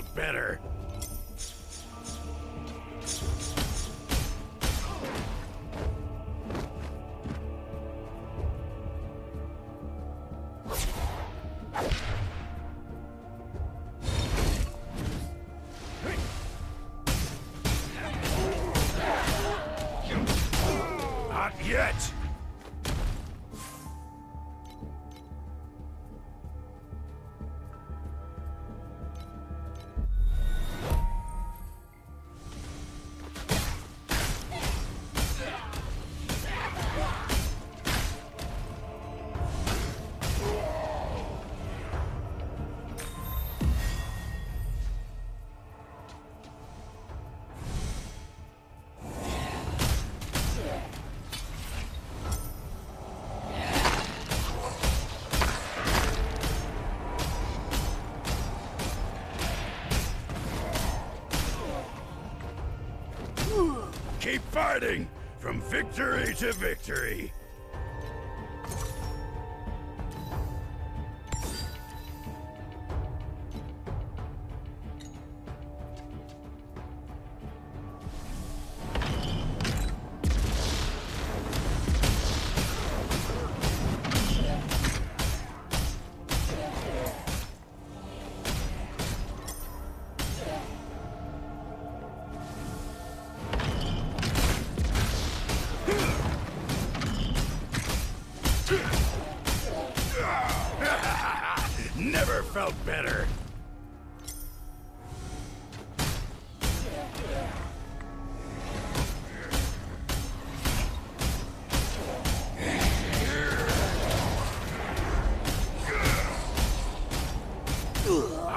Felt better. Not yet. Fighting from victory to victory.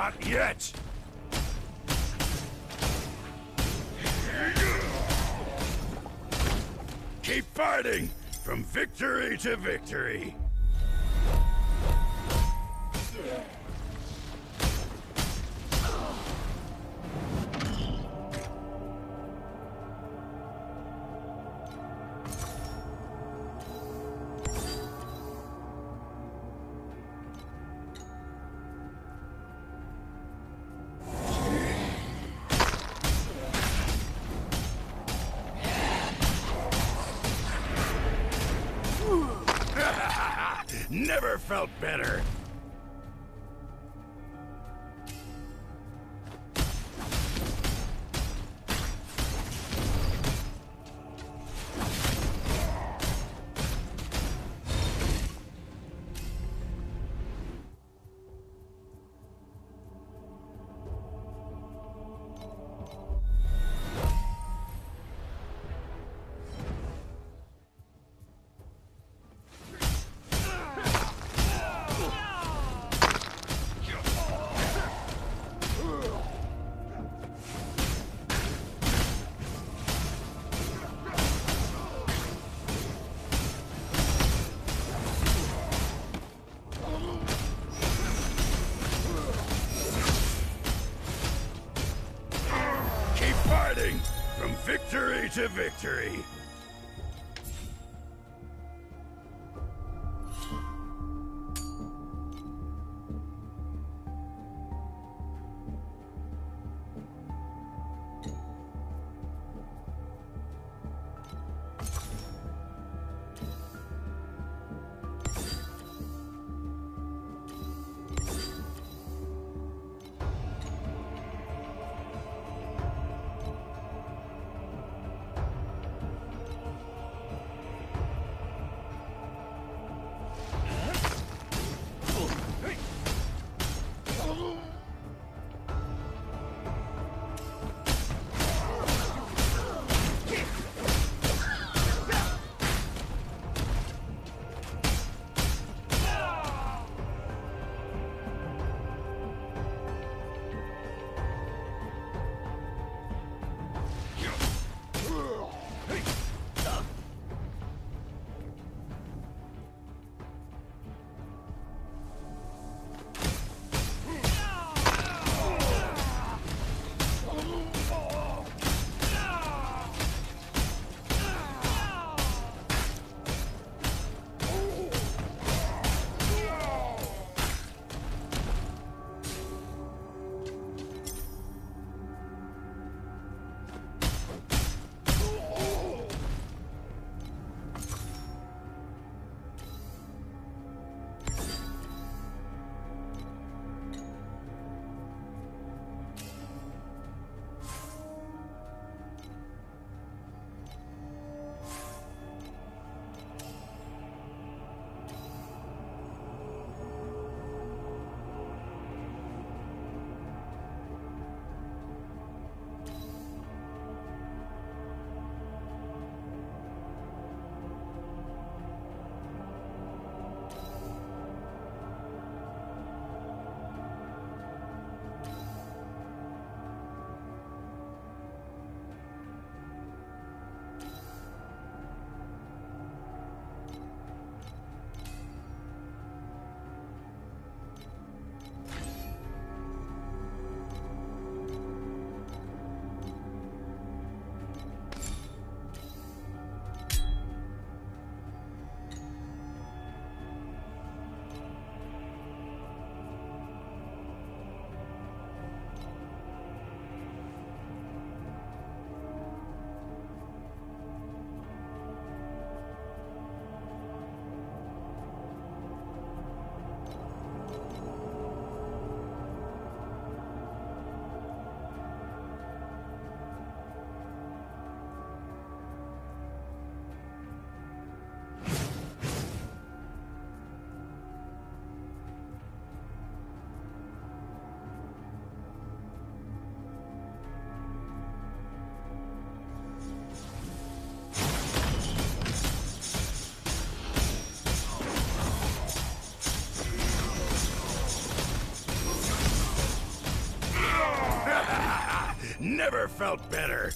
Not yet. Keep fighting from victory to victory. Felt better. Keep fighting from victory to victory. Never felt better.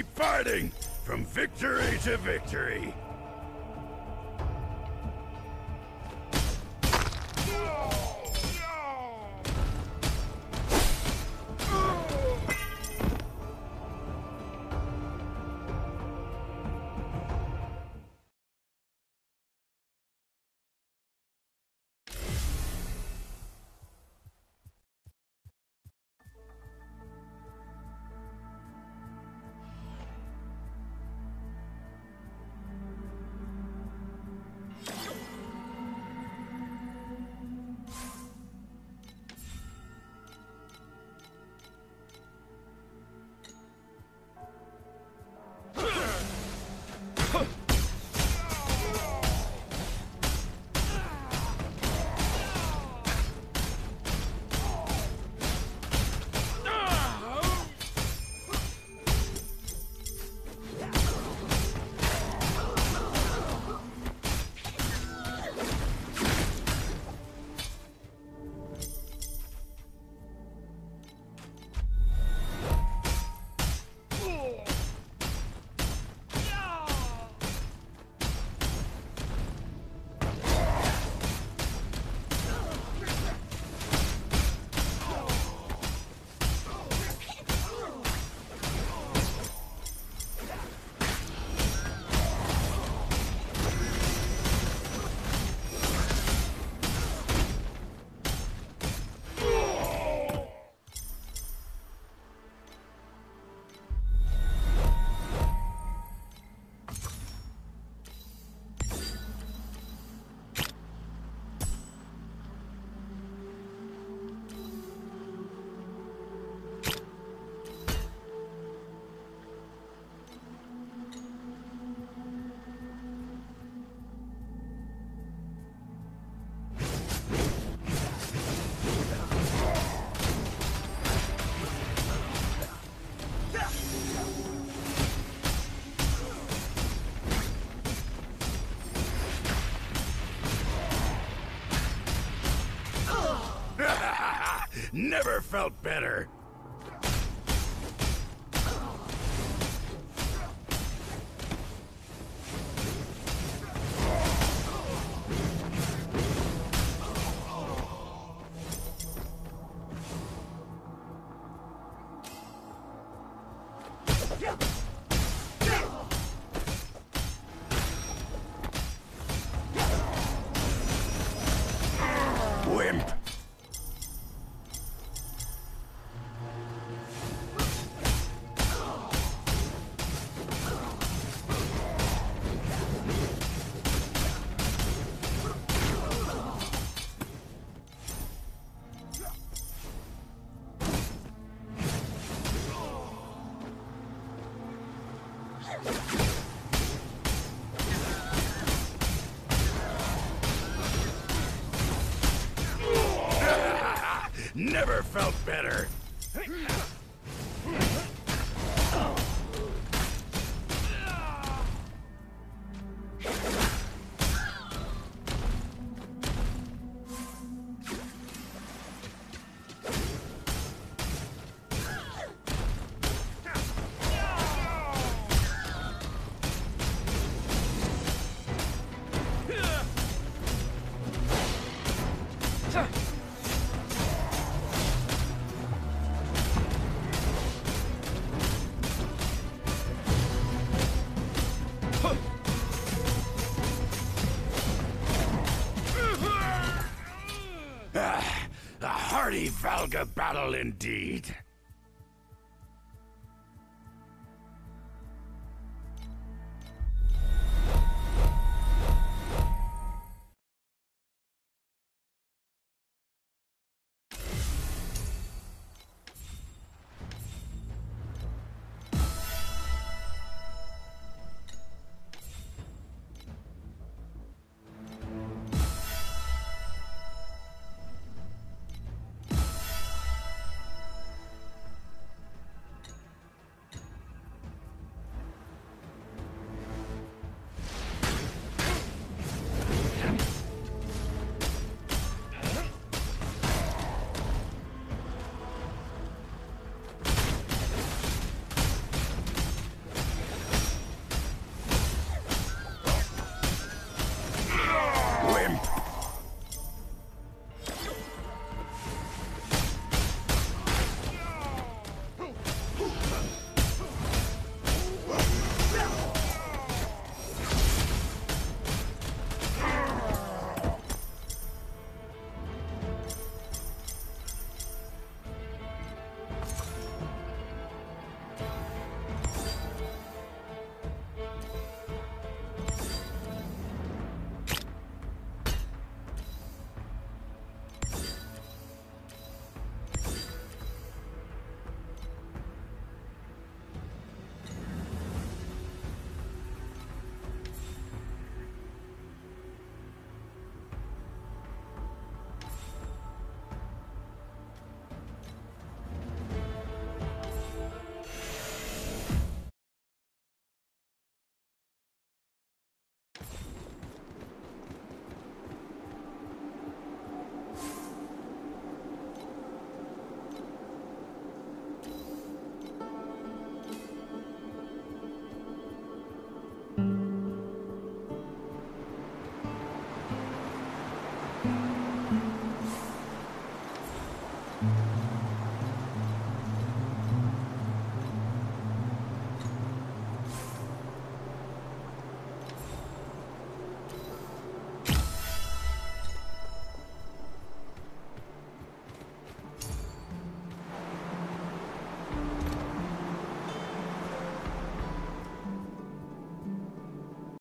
Keep fighting from victory to victory. Never felt better. Bloody Valga battle indeed.